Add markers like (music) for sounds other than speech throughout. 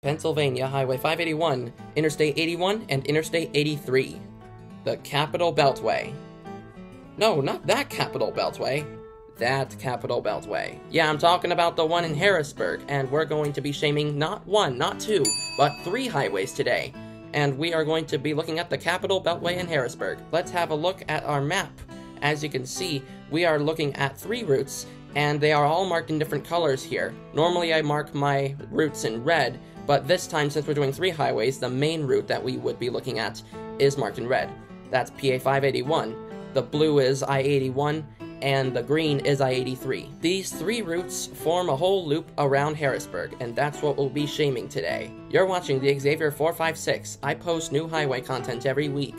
Pennsylvania Highway 581, Interstate 81, and Interstate 83. The Capital Beltway. No, not that Capital Beltway. That Capital Beltway. Yeah, I'm talking about the one in Harrisburg, and we're going to be shaming not one, not two, but three highways today. And we are going to be looking at the Capital Beltway in Harrisburg. Let's have a look at our map. As you can see, we are looking at three routes, and they are all marked in different colors here. Normally I mark my routes in red, but this time, since we're doing three highways, the main route that we would be looking at is marked in red. That's PA 581. The blue is I 81, and the green is I 83. These three routes form a whole loop around Harrisburg, and that's what we'll be shaming today. You're watching the Xavier 456. I post new highway content every week.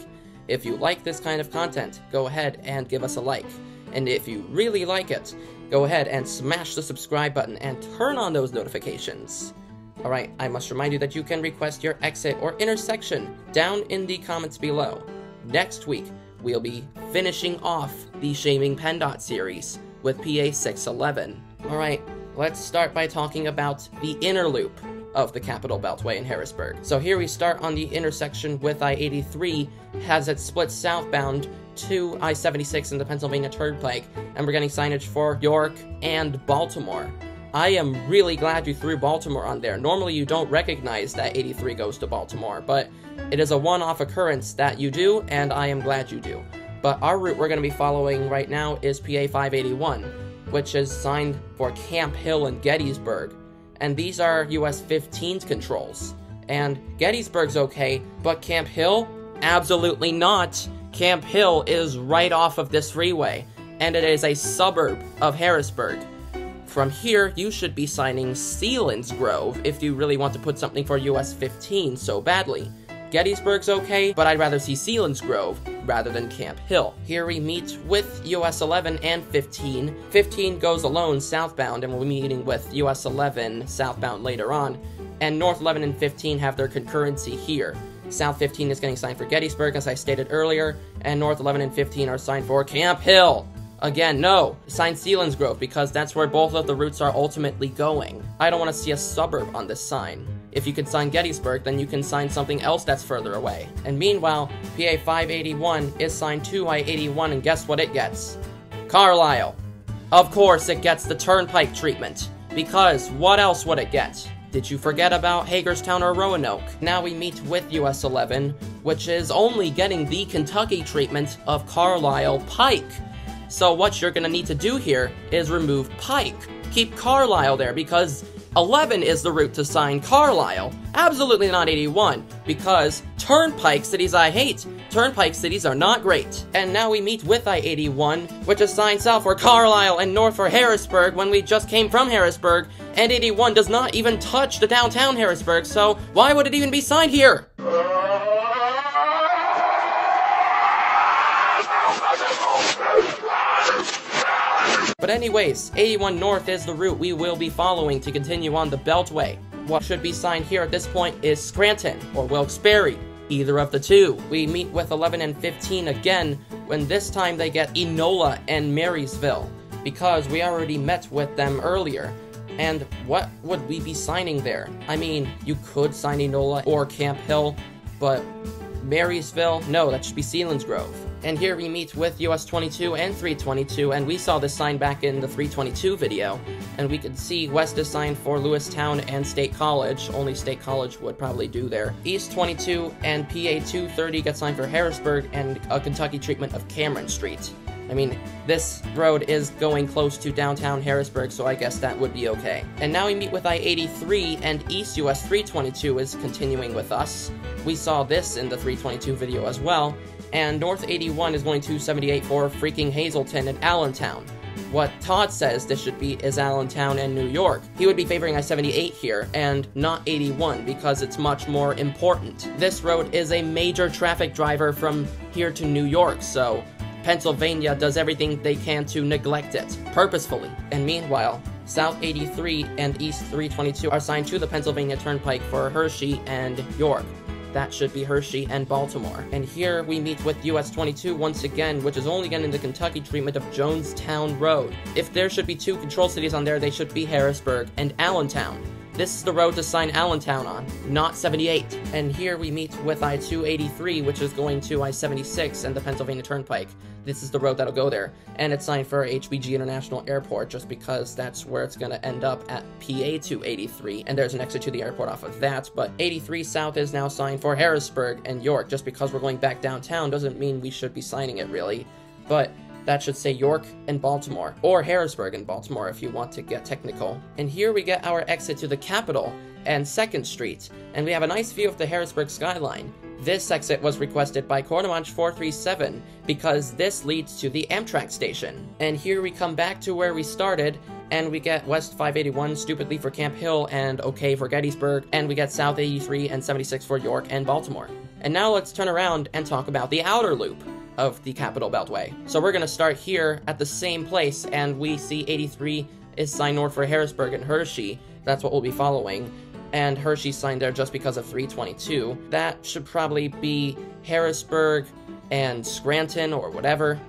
If you like this kind of content, go ahead and give us a like. And if you really like it, go ahead and smash the subscribe button and turn on those notifications. Alright, I must remind you that you can request your exit or intersection down in the comments below. Next week, we'll be finishing off the Shaming PennDOT series with PA 611. Alright, let's start by talking about the inner loop of the Capital Beltway in Harrisburg. So here we start on the intersection with I-83, has it split southbound to I-76 in the Pennsylvania Turnpike, and we're getting signage for York and Baltimore. I am really glad you threw Baltimore on there. Normally you don't recognize that 83 goes to Baltimore, but it is a one-off occurrence that you do, and I am glad you do. But our route we're going to be following right now is PA 581, which is signed for Camp Hill and Gettysburg. And these are US 15's controls. And Gettysburg's okay, but Camp Hill? Absolutely not. Camp Hill is right off of this freeway, and it is a suburb of Harrisburg. From here, you should be signing Selinsgrove if you really want to put something for US 15 so badly. Gettysburg's okay, but I'd rather see Selinsgrove rather than Camp Hill. Here we meet with US 11 and 15. 15 goes alone southbound, and we'll be meeting with US 11 southbound later on. And North 11 and 15 have their concurrency here. South 15 is getting signed for Gettysburg, as I stated earlier, and North 11 and 15 are signed for Camp Hill. Again, no. Sign Selinsgrove, because that's where both of the routes are ultimately going. I don't want to see a suburb on this sign. If you can sign Gettysburg, then you can sign something else that's further away. And meanwhile, PA 581 is signed to I-81, and guess what it gets? Carlisle. Of course it gets the Turnpike treatment. Because what else would it get? Did you forget about Hagerstown or Roanoke? Now we meet with US 11, which is only getting the Kentucky treatment of Carlisle Pike. So what you're gonna need to do here is remove Pike. Keep Carlisle there because 11 is the route to sign Carlisle. Absolutely not 81, because Turnpike cities I hate. Turnpike cities are not great. And now we meet with I-81, which is signed south for Carlisle and north for Harrisburg when we just came from Harrisburg, and 81 does not even touch the downtown Harrisburg, so why would it even be signed here? But anyways, 81 North is the route we will be following to continue on the Beltway. What should be signed here at this point is Scranton or Wilkes-Barre, either of the two. We meet with 11 and 15 again, when this time they get Enola and Marysville, because we already met with them earlier. And what would we be signing there? I mean, you could sign Enola or Camp Hill, but Marysville? No, that should be Selinsgrove. And here we meet with US 22 and 322, and we saw this sign back in the 322 video, and we could see West is signed for Lewistown and State College, only State College would probably do there. East 22 and PA 230 get signed for Harrisburg and a Kentucky treatment of Cameron Street. I mean, this road is going close to downtown Harrisburg, so I guess that would be okay. And now we meet with I-83, and East US 322 is continuing with us. We saw this in the 322 video as well, and North 81 is going to 78 for freaking Hazleton and Allentown. What Todd says this should be is Allentown and New York. He would be favoring I-78 here, and not 81, because it's much more important. This road is a major traffic driver from here to New York, so Pennsylvania does everything they can to neglect it, purposefully. And meanwhile, South 83 and East 322 are signed to the Pennsylvania Turnpike for Hershey and York. That should be Hershey and Baltimore. And here we meet with US 22 once again, which is only getting the Kentucky treatment of Jonestown Road. If there should be two control cities on there, they should be Harrisburg and Allentown. This is the road to sign Allentown on, not 78. And here we meet with I-283, which is going to I-76 and the Pennsylvania Turnpike. This is the road that'll go there. And it's signed for HBG International Airport just because that's where it's going to end up at PA-283. And there's an exit to the airport off of that. But 83 South is now signed for Harrisburg and York. Just because we're going back downtown doesn't mean we should be signing it, really. But that should say York and Baltimore, or Harrisburg and Baltimore if you want to get technical. And here we get our exit to the Capitol and 2nd Street, and we have a nice view of the Harrisburg skyline. This exit was requested by Courtemanche 437 because this leads to the Amtrak station. And here we come back to where we started, and we get West 581 stupidly for Camp Hill and OK for Gettysburg, and we get South 83 and 76 for York and Baltimore. And now let's turn around and talk about the outer loop of the Capital Beltway. So we're to start here at the same place, and we see 83 is signed north for Harrisburg and Hershey. That's what we'll be following. And Hershey signed there just because of 322. That should probably be Harrisburg and Scranton or whatever.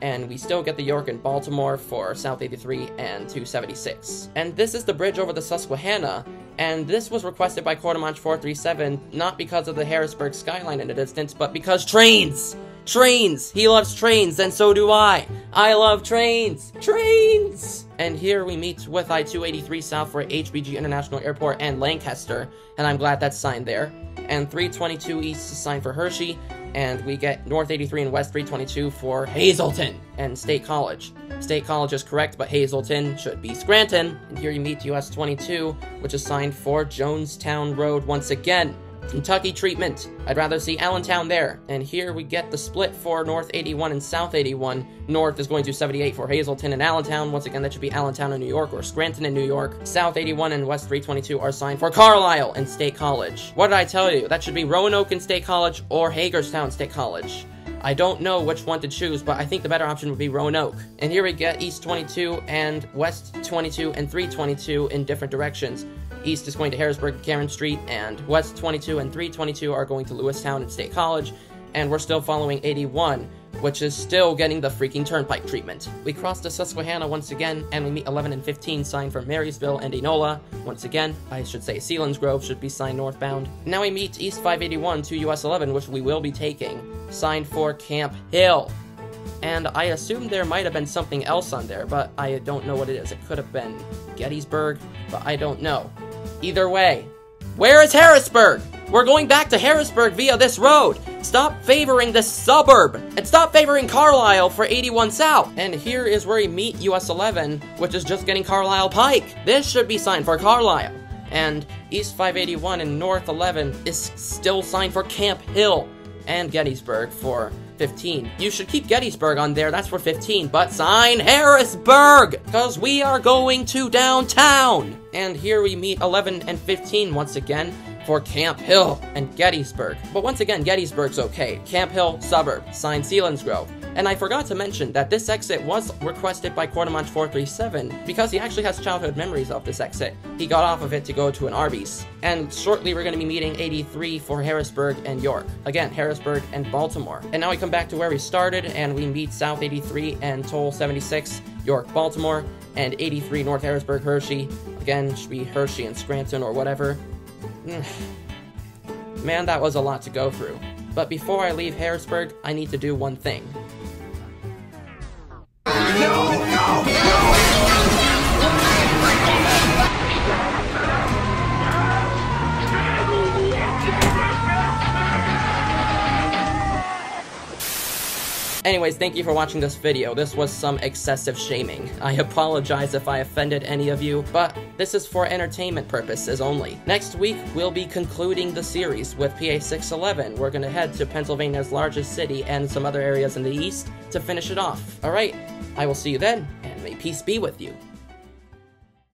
And we still get the York and Baltimore for South 83 and 276. And this is the bridge over the Susquehanna, and this was requested by Courtemanche 437 not because of the Harrisburg skyline in the distance, but because trains! Trains! He loves trains, and so do I! I love trains! Trains! And here we meet with I-283 South for HBG International Airport and Lancaster, and I'm glad that's signed there. And 322 East is signed for Hershey, and we get North 83 and West 322 for Hazleton and State College. State College is correct, but Hazleton should be Scranton. And here you meet US 22, which is signed for Jonestown Road once again. Kentucky treatment. I'd rather see Allentown there. And here we get the split for North 81 and South 81. North is going to 78 for Hazleton and Allentown. Once again, that should be Allentown in New York or Scranton in New York. South 81 and West 322 are signed for Carlisle and State College. What did I tell you? That should be Roanoke and State College or Hagerstown State College. I don't know which one to choose, but I think the better option would be Roanoke. And here we get East 22 and West 22 and 322 in different directions. East is going to Harrisburg, Cameron Street, and West 22 and 322 are going to Lewistown and State College, and we're still following 81, which is still getting the freaking turnpike treatment. We cross the Susquehanna once again, and we meet 11 and 15 signed for Marysville and Enola. Once again, I should say Selinsgrove should be signed northbound. Now we meet East 581 to US 11, which we will be taking, signed for Camp Hill. And I assume there might have been something else on there, but I don't know what it is. It could have been Gettysburg, but I don't know. Either way, where is Harrisburg? We're going back to Harrisburg via this road. Stop favoring this suburb and stop favoring Carlisle for 81 South. And here is where we meet US 11, which is just getting Carlisle Pike. This should be signed for Carlisle. And East 581 and North 11 is still signed for Camp Hill and Gettysburg for 15. You should keep Gettysburg on there, that's for 15, but sign Harrisburg! Because we are going to downtown! And here we meet 11 and 15 once again for Camp Hill and Gettysburg. But once again, Gettysburg's okay. Camp Hill, suburb, sign Selinsgrove. And I forgot to mention that this exit was requested by Courtemanche 437 because he actually has childhood memories of this exit. He got off of it to go to an Arby's. And shortly we're going to be meeting 83 for Harrisburg and York. Again, Harrisburg and Baltimore. And now we come back to where we started and we meet South 83 and Toll 76, York, Baltimore, and 83 North Harrisburg, Hershey. Again, should be Hershey and Scranton or whatever. (sighs) Man, that was a lot to go through. But before I leave Harrisburg, I need to do one thing. Anyways, thank you for watching this video. This was some excessive shaming. I (laughs) apologize if I offended any of you, but this is for entertainment purposes only. Next week, we'll be concluding the series with PA 611. We're gonna head to Pennsylvania's largest city and some other areas in the east to finish it off. Alright, I will see you then, and may peace be with you.